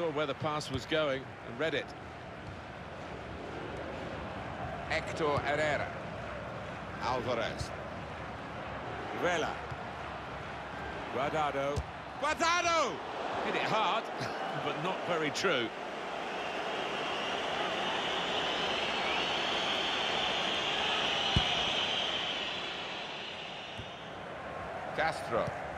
saw where the pass was going and read it. Hector Herrera. Alvarez. Vela. Guardado. Guardado! Hit it hard, but not very true. Castro.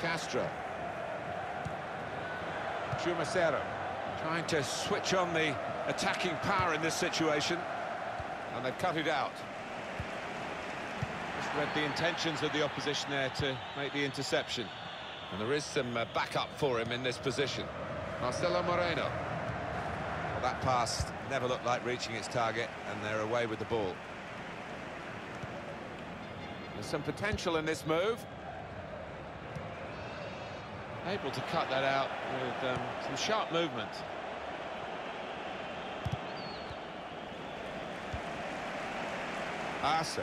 Castro. Chumacero. Trying to switch on the attacking power in this situation. And they've cut it out. Just read the intentions of the opposition there to make the interception. And there is some uh, backup for him in this position. Marcelo Moreno. Well, that pass never looked like reaching its target, and they're away with the ball. There's some potential in this move. Able to cut that out with um, some sharp movement. Arce.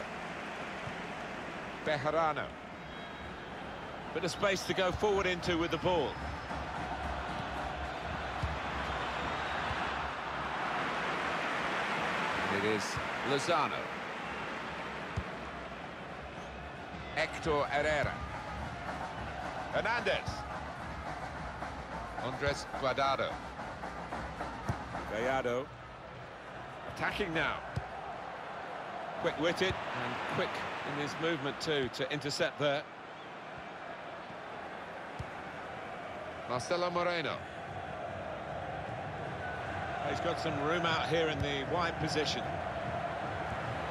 Bejarano. Bit of space to go forward into with the ball. And it is Lozano. Hector Herrera. Hernandez. Andres Guardado. Gallardo. Attacking now. Quick-witted and quick in his movement too to intercept there. Marcelo Moreno. He's got some room out here in the wide position.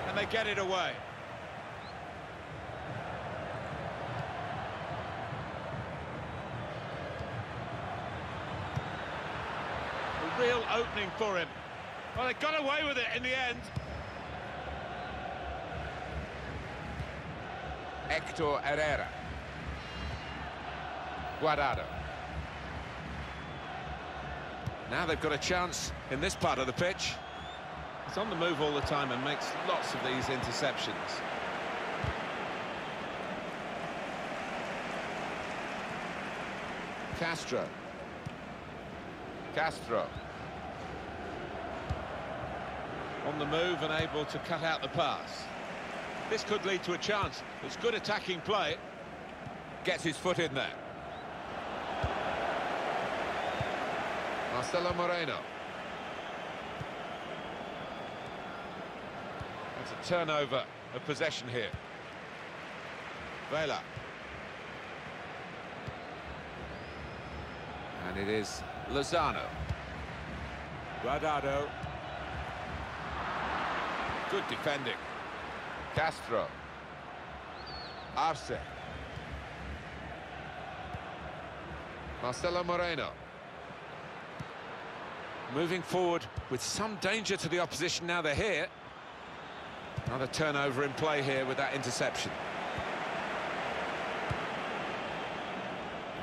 And they get it away. A real opening for him. Well, they got away with it in the end. Hector Herrera. Guardado. Now they've got a chance in this part of the pitch. He's on the move all the time and makes lots of these interceptions. Castro. Castro. On the move and able to cut out the pass. This could lead to a chance. It's good attacking play. Gets his foot in there. Marcelo Moreno. It's a turnover of possession here. Vela. And it is Lozano. Guardado. Good defending. Castro. Arce. Marcelo Moreno. Moving forward with some danger to the opposition now they're here. Another turnover in play here with that interception.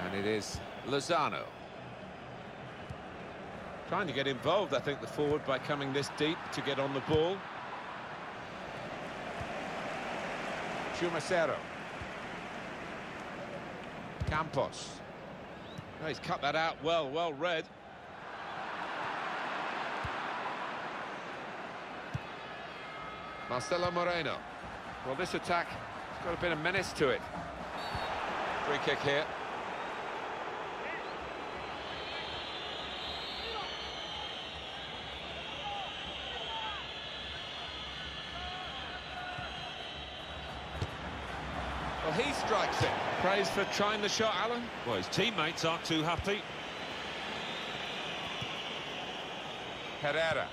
And it is Lozano. Trying to get involved, I think, the forward by coming this deep to get on the ball. Chumacero. Campos. Oh, he's cut that out well, well read. Marcelo Moreno. Well, this attack has got a bit of menace to it. Free kick here. Well, he strikes it. Praise for trying the shot, Alan. Well, his teammates aren't too happy. Herrera.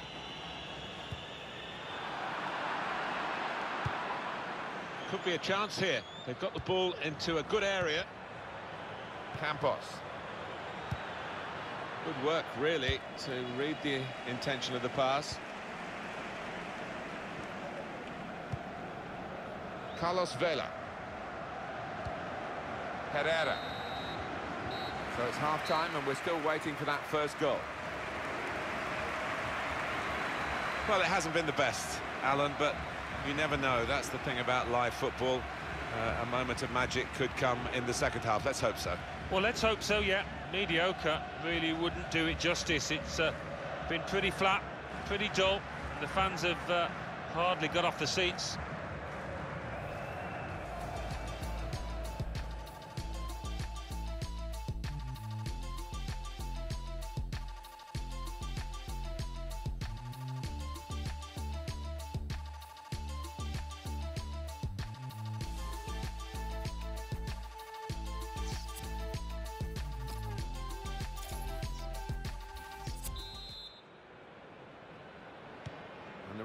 Could be a chance here. They've got the ball into a good area. Campos. Good work, really, to read the intention of the pass. Carlos Vela. Herrera. So it's half-time and we're still waiting for that first goal. Well, it hasn't been the best, Alan, but you never know. That's the thing about live football. uh, a moment of magic could come in the second half. Let's hope so. Well, let's hope so, yeah. Mediocre really wouldn't do it justice. It's uh, been pretty flat, pretty dull. The fans have uh, hardly got off the seats.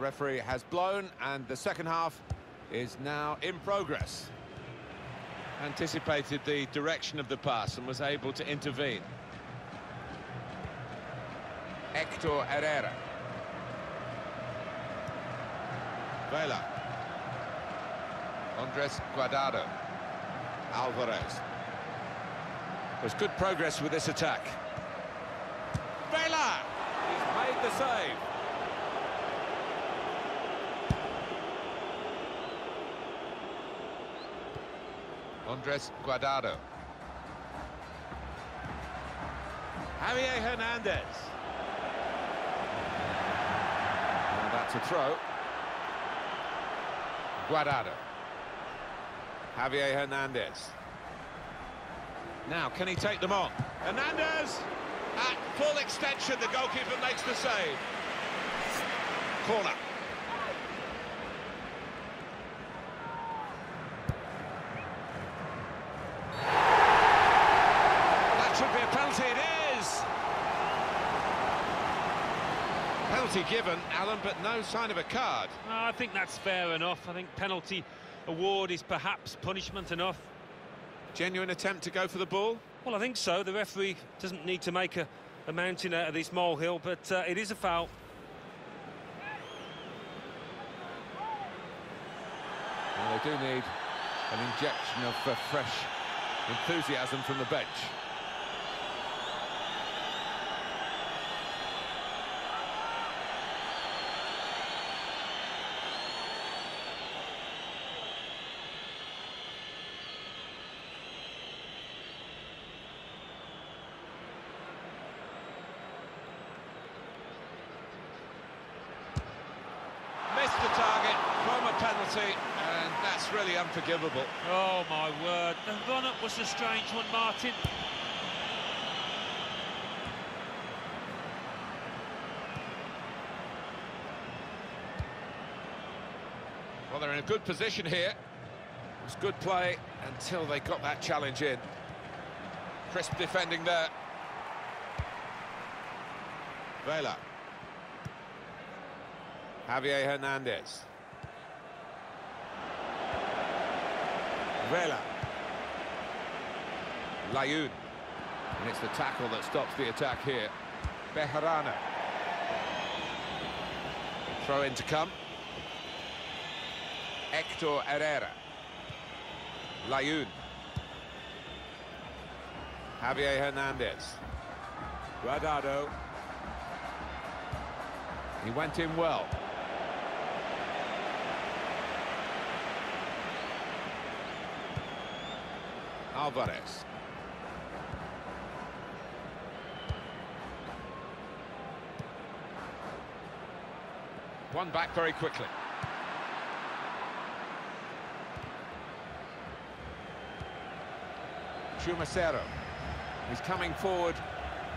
Referee has blown, and the second half is now in progress. Anticipated the direction of the pass and was able to intervene. Hector Herrera. Vela. Andres Guardado. Alvarez. There's good progress with this attack. Vela! He's made the save. Andres Guardado. Javier Hernandez. And that's a throw. Guardado. Javier Hernandez. Now, can he take them on? Hernandez! At full extension, the goalkeeper makes the save. Corner. That should be a penalty, it is! Penalty given, Alan, but no sign of a card. I think that's fair enough. I think penalty award is perhaps punishment enough. Genuine attempt to go for the ball? Well, I think so. The referee doesn't need to make a, a mountain out of this molehill, but uh, it is a foul. Well, they do need an injection of uh, fresh enthusiasm from the bench. Missed the target from a penalty, and that's really unforgivable. Oh, my word. The run-up was a strange one, Martin. Well, they're in a good position here. It was good play until they got that challenge in. Crisp defending there. Vela. Javier Hernandez. Vela. Layun. And it's the tackle that stops the attack here. Bejarano. Throw in to come. Hector Herrera. Layun. Javier Hernandez. Guardado. He went in well. Alvarez. One back very quickly. Chumacero. He's coming forward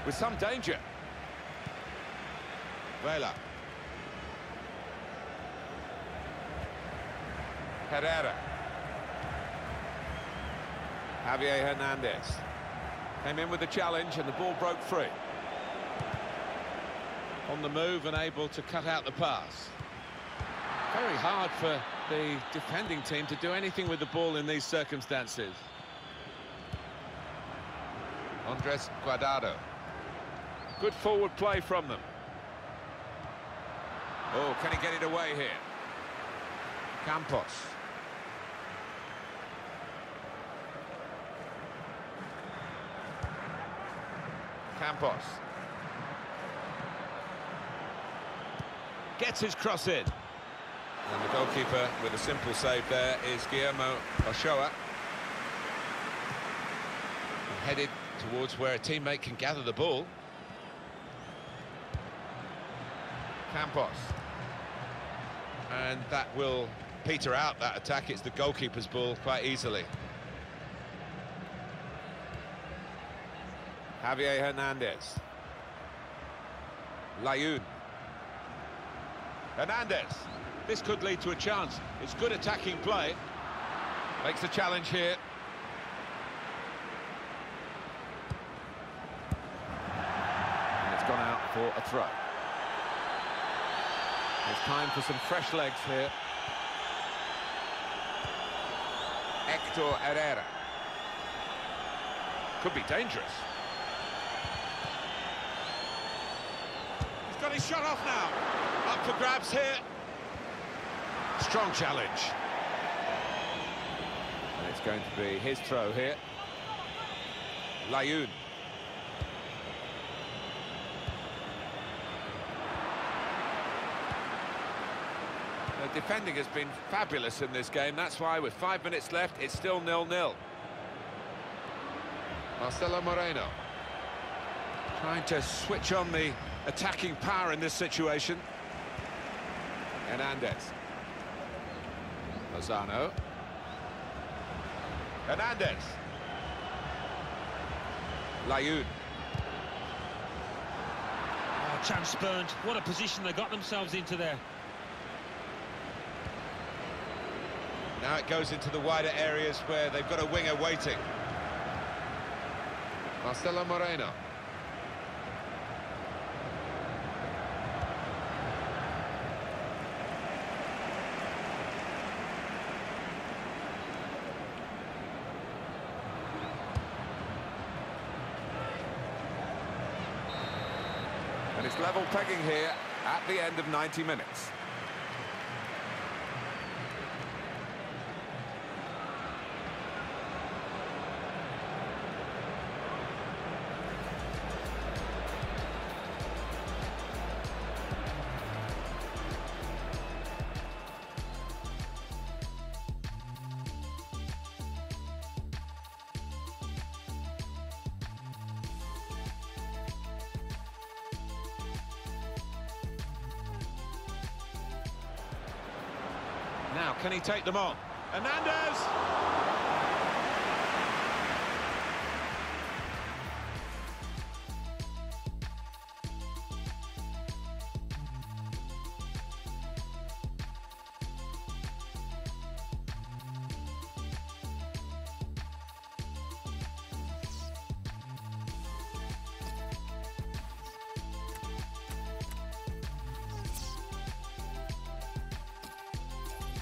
with some danger. Vela. Herrera. Javier Hernandez. Came in with the challenge and the ball broke free. On the move and able to cut out the pass. Very hard for the defending team to do anything with the ball in these circumstances. Andres Guardado. Good forward play from them. Oh, can he get it away here? Campos. Campos. Gets his cross in. And the goalkeeper with a simple save there is Guillermo Ochoa. Headed towards where a teammate can gather the ball. Campos. And that will peter out that attack. It's the goalkeeper's ball quite easily. Javier Hernandez. Layun. Hernandez. This could lead to a chance. It's good attacking play. Makes the challenge here. And it's gone out for a throw. It's time for some fresh legs here. Hector Herrera. Could be dangerous. Got his shot off now. Up for grabs here. Strong challenge. And it's going to be his throw here. Layun. The defending has been fabulous in this game. That's why, with five minutes left, it's still nil-nil. Marcelo Moreno. Trying to switch on the attacking power in this situation. Hernandez. Lozano. Hernandez. Layun. Oh, chance spurned. What a position they got themselves into there. Now it goes into the wider areas where they've got a winger waiting. Marcelo Moreno. Level pegging here at the end of 90 minutes. Now, can he take them on? Hernandez!